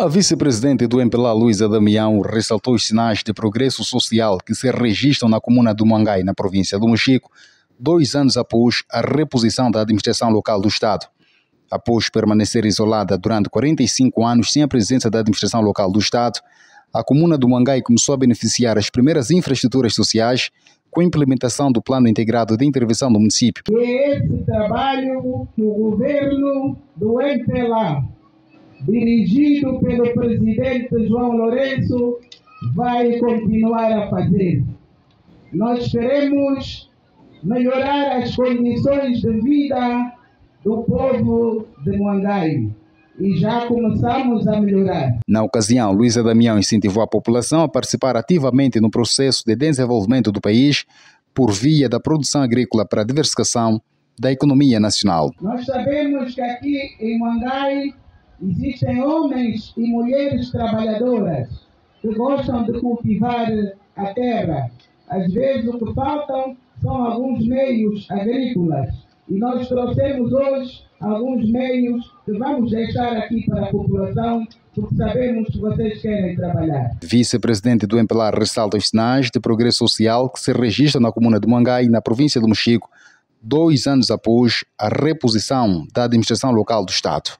A vice-presidente do MPLA, Luísa Damião, ressaltou os sinais de progresso social que se registram na comuna do Mangai, na província do Mochico, dois anos após a reposição da administração local do Estado. Após permanecer isolada durante 45 anos sem a presença da administração local do Estado, a comuna do Mangai começou a beneficiar as primeiras infraestruturas sociais com a implementação do Plano Integrado de Intervenção do município. E esse trabalho que o governo do MPLA dirigido pelo presidente João Lourenço, vai continuar a fazer. Nós queremos melhorar as condições de vida do povo de Mangai e já começamos a melhorar. Na ocasião, Luísa Damião incentivou a população a participar ativamente no processo de desenvolvimento do país por via da produção agrícola para a diversificação da economia nacional. Nós sabemos que aqui em Mangai Existem homens e mulheres trabalhadoras que gostam de cultivar a terra. Às vezes o que faltam são alguns meios agrícolas. E nós trouxemos hoje alguns meios que vamos deixar aqui para a população, porque sabemos que vocês querem trabalhar. Vice-presidente do MPLA ressalta os sinais de progresso social que se registra na comuna de Mangai, na província do Mochico, dois anos após a reposição da administração local do Estado.